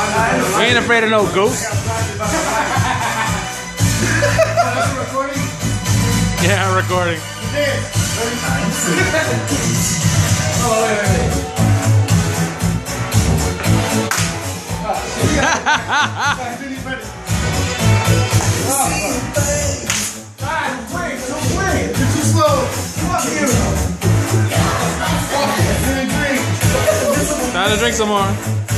We ain't afraid of no ghosts. yeah, I'm recording. Time to drink some more.